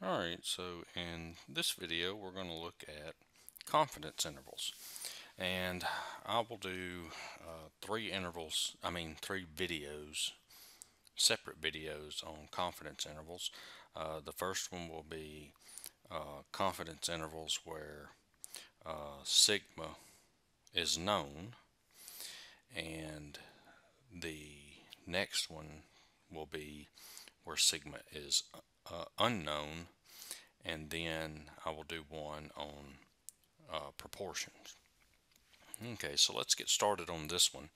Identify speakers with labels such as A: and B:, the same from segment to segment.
A: Alright, so in this video we're going to look at confidence intervals and I will do uh, three intervals, I mean three videos, separate videos on confidence intervals. Uh, the first one will be uh, confidence intervals where uh, sigma is known and the next one will be where sigma is uh, unknown and then I will do one on uh, proportions. Okay, so let's get started on this one.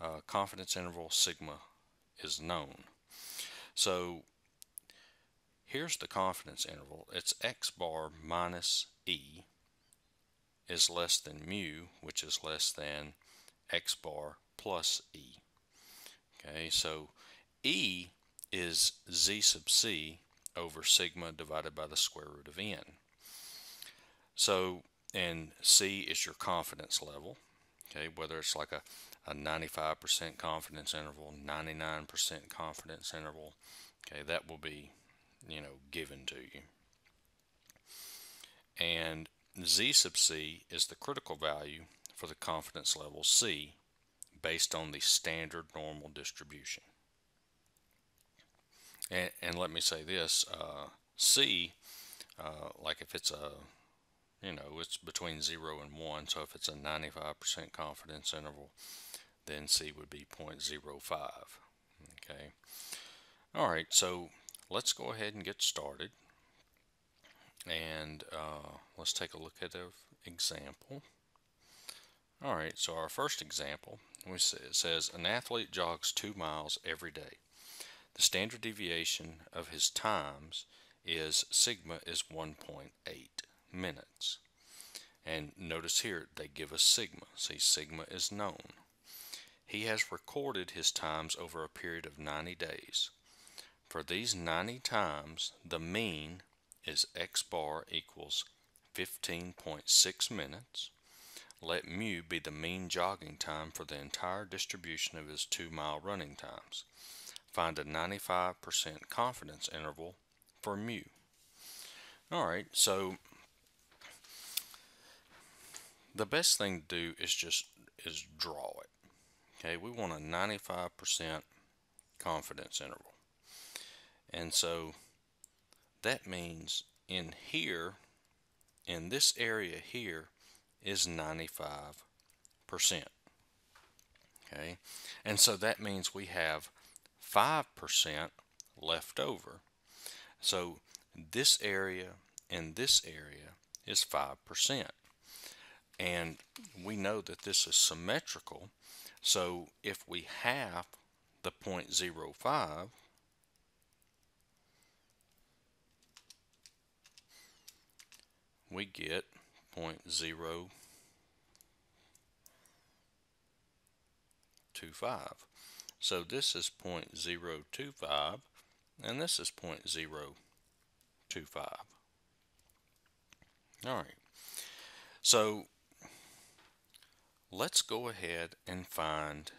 A: Uh, confidence interval sigma is known. So here's the confidence interval. It's x bar minus e is less than mu, which is less than x bar plus e. Okay, so e is z sub c over sigma divided by the square root of n. So, and c is your confidence level, okay, whether it's like a, a 95% confidence interval, 99% confidence interval, okay, that will be, you know, given to you. And z sub c is the critical value for the confidence level c based on the standard normal distribution. And, and let me say this, uh, C, uh, like if it's a, you know, it's between 0 and 1, so if it's a 95% confidence interval, then C would be 0.05. Okay. All right, so let's go ahead and get started. And uh, let's take a look at an example. All right, so our first example, we say, it says an athlete jogs two miles every day. The standard deviation of his times is sigma is 1.8 minutes. And notice here they give us sigma. See, sigma is known. He has recorded his times over a period of 90 days. For these 90 times, the mean is x bar equals 15.6 minutes. Let mu be the mean jogging time for the entire distribution of his two mile running times. Find a 95% confidence interval for mu. Alright, so the best thing to do is just is draw it. Okay, we want a 95% confidence interval. And so that means in here, in this area here, is 95%. Okay, and so that means we have 5% left over. So this area and this area is 5%. And we know that this is symmetrical. So if we half the 0.05, we get 0.025. So this is 0.025 and this is 0.025. All right. So let's go ahead and find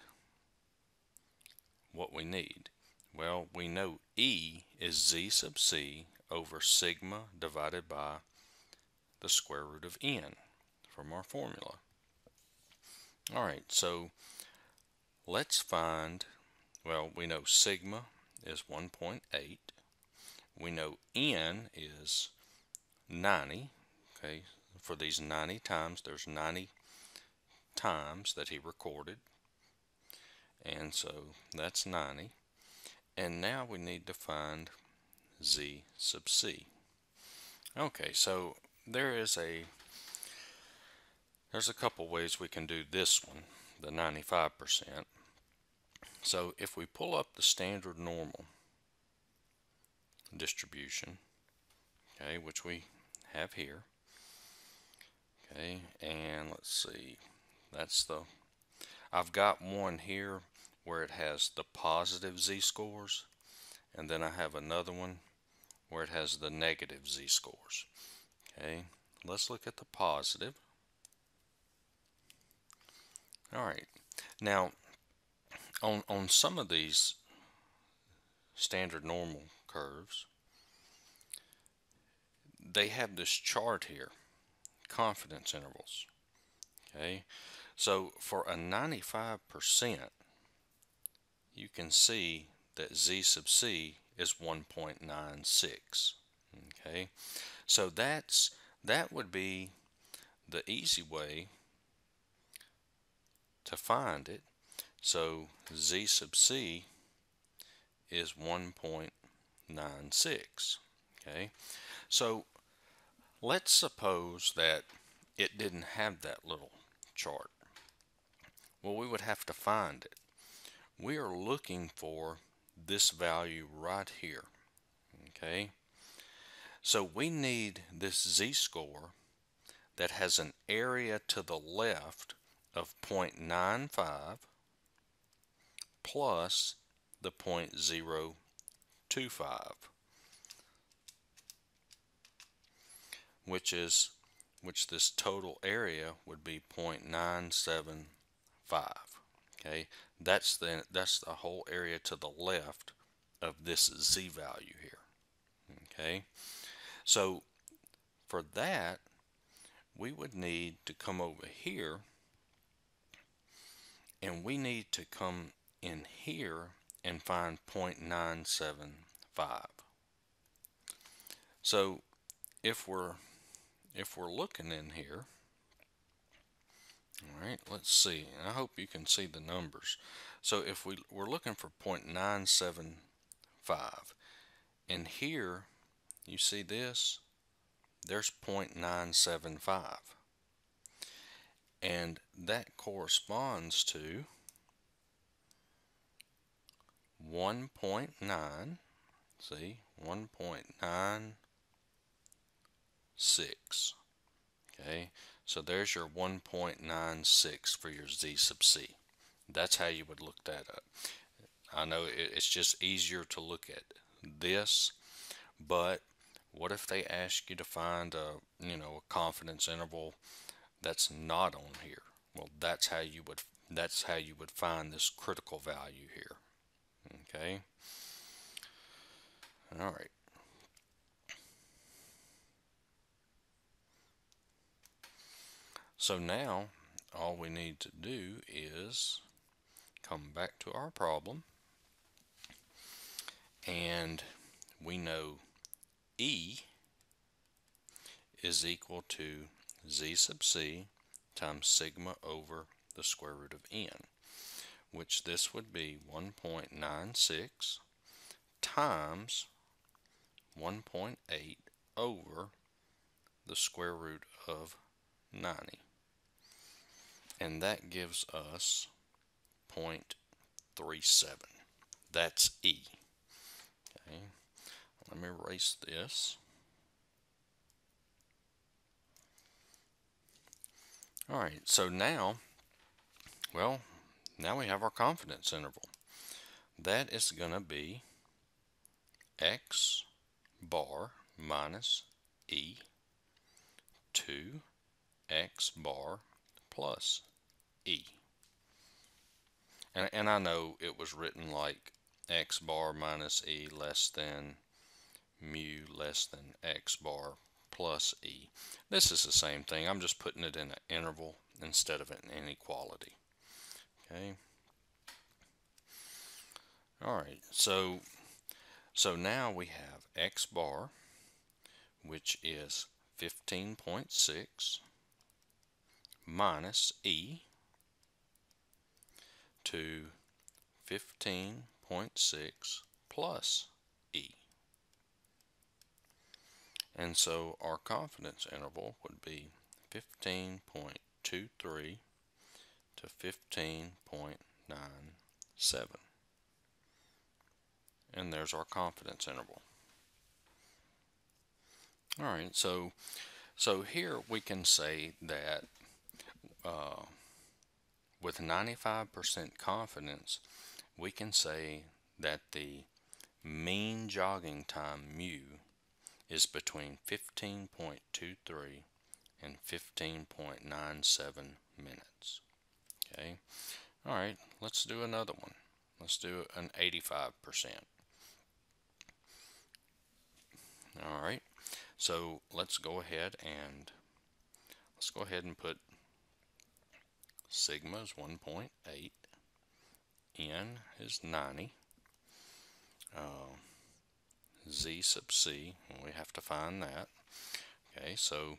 A: what we need. Well, we know E is Z sub C over sigma divided by the square root of n from our formula. All right, so let's find well, we know sigma is 1.8. We know n is 90. Okay, for these 90 times, there's 90 times that he recorded. And so that's 90. And now we need to find z sub c. Okay, so there is a there's a couple ways we can do this one, the 95%. So if we pull up the standard normal distribution, okay, which we have here, okay, and let's see, that's the, I've got one here where it has the positive z-scores, and then I have another one where it has the negative z-scores. Okay, let's look at the positive. All right, now on, on some of these standard normal curves, they have this chart here, confidence intervals. Okay, so for a 95%, you can see that Z sub C is 1.96. Okay, so that's that would be the easy way to find it. So Z sub C is 1.96. Okay, so let's suppose that it didn't have that little chart. Well, we would have to find it. We are looking for this value right here. Okay, so we need this z-score that has an area to the left of 0.95 plus the 0.025 which is which this total area would be 0.975 okay? That's the that's the whole area to the left of this z value here okay? So for that we would need to come over here and we need to come in here and find 0.975 so if we're if we're looking in here all right let's see I hope you can see the numbers. So if we we're looking for 0.975 and here you see this? There's 0.975 and that corresponds to 1.9 see 1.96 okay? So there's your 1.96 for your z sub c. That's how you would look that up. I know it's just easier to look at this but what if they ask you to find a you know a confidence interval that's not on here? Well that's how you would that's how you would find this critical value here okay. All right. So now all we need to do is come back to our problem. And we know E is equal to z sub c times sigma over the square root of n, which this would be 1.96 times 1.8 over the square root of 90. And that gives us 0.37. That's E. Okay. Let me erase this. All right, so now, well, now we have our confidence interval. That is going to be x bar minus e to x bar plus e. And, and I know it was written like x bar minus e less than mu less than x bar plus e. This is the same thing. I'm just putting it in an interval instead of an inequality. Okay. All right. So so now we have x bar, which is 15.6 minus e to 15.6 plus e. And so our confidence interval would be 15.23 to 15.97. And there's our confidence interval. All right, so so here we can say that uh, with 95% confidence, we can say that the mean jogging time mu is between 15.23 and 15.97 minutes. Okay, all right, let's do another one. Let's do an 85%. All right, So let's go ahead and let's go ahead and put sigma is 1.8, n is 90, uh, z sub c, we have to find that. Okay, so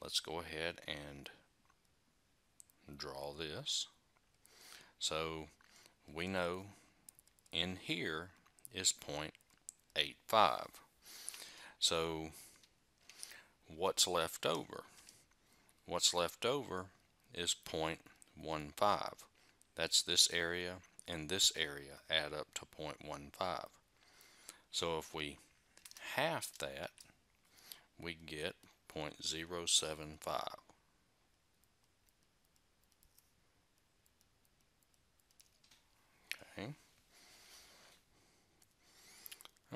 A: let's go ahead and draw this. So we know in here is 0.85. So what's left over? What's left over is 0.15. That's this area and this area add up to 0.15. So if we half that, we get 0.075.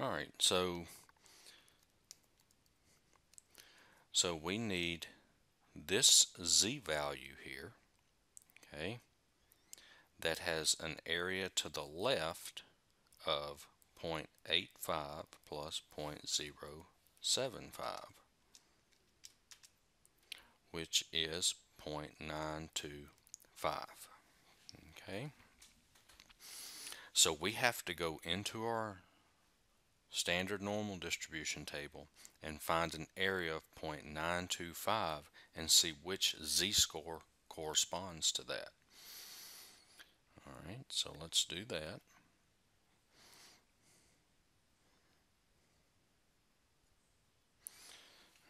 A: All right, so so we need this z value here, okay, that has an area to the left of 0.85 plus 0.075 which is 0.925 okay? So we have to go into our standard normal distribution table and find an area of 0.925 and see which z-score corresponds to that alright so let's do that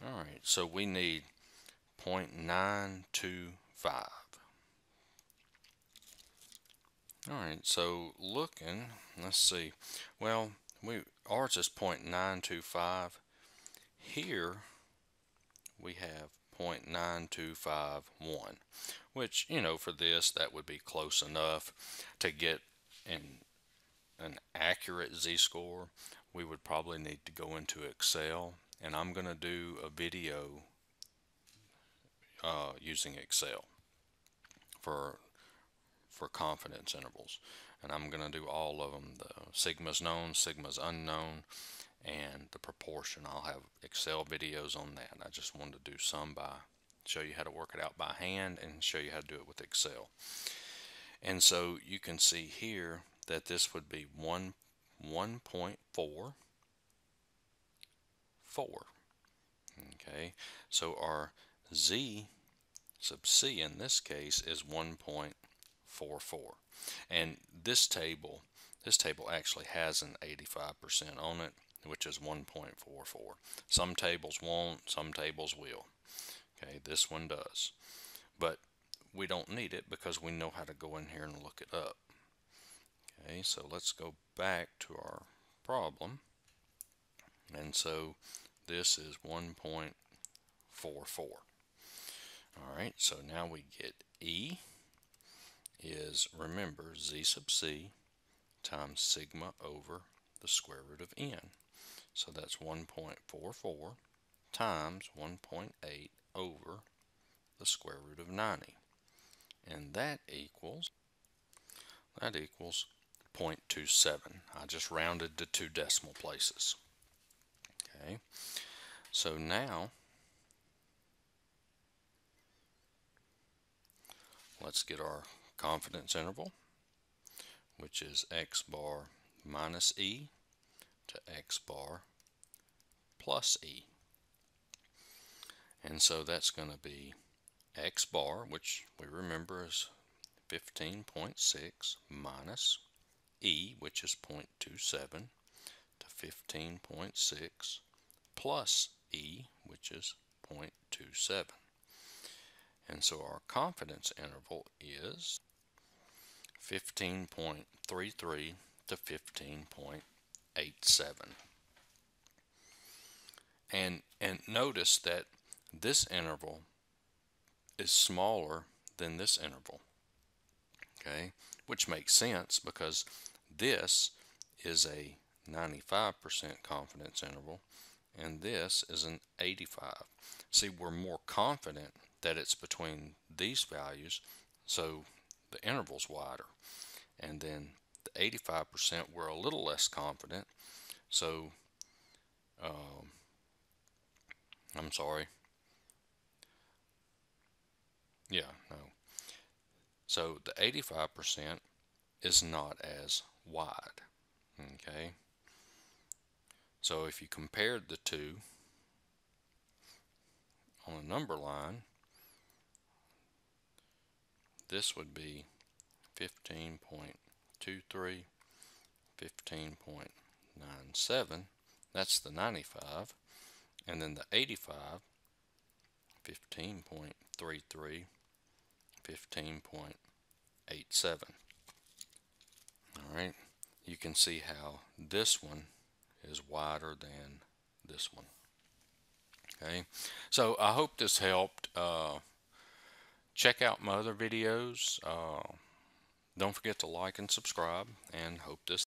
A: Alright, so we need 0.925. Alright, so looking, let's see. Well, we ours is 0.925. Here we have 0.9251, which, you know, for this, that would be close enough to get an, an accurate z-score. We would probably need to go into Excel and I'm going to do a video uh, using Excel for for confidence intervals and I'm going to do all of them the sigma's known sigma's unknown and the proportion I'll have Excel videos on that I just wanted to do some by show you how to work it out by hand and show you how to do it with Excel and so you can see here that this would be 1 1.4 4. Okay, so our z sub c in this case is 1.44. And this table, this table actually has an 85% on it, which is 1.44. Some tables won't, some tables will. Okay, this one does. But we don't need it because we know how to go in here and look it up. Okay, so let's go back to our problem. And so this is 1.44. Alright, so now we get E is, remember, Z sub C times sigma over the square root of n. So that's 1.44 times 1.8 over the square root of 90. And that equals, that equals 0.27. I just rounded to two decimal places. Okay, so now let's get our confidence interval, which is x bar minus e to x bar plus e. And so that's going to be x bar, which we remember is 15.6 minus e, which is 0.27, to 15.6 plus E, which is 0.27. And so our confidence interval is 15.33 to 15.87. And, and notice that this interval is smaller than this interval, okay? Which makes sense because this is a 95% confidence interval and this is an 85. See, we're more confident that it's between these values, so the interval's wider. And then the 85% we're a little less confident, so um, I'm sorry. Yeah, no. So the 85% is not as wide. Okay. So if you compared the two on the number line, this would be 15.23, 15.97. That's the 95. And then the 85, 15.33, 15.87. All right, you can see how this one is wider than this one. Okay, so I hope this helped. Uh, check out my other videos. Uh, don't forget to like and subscribe, and hope this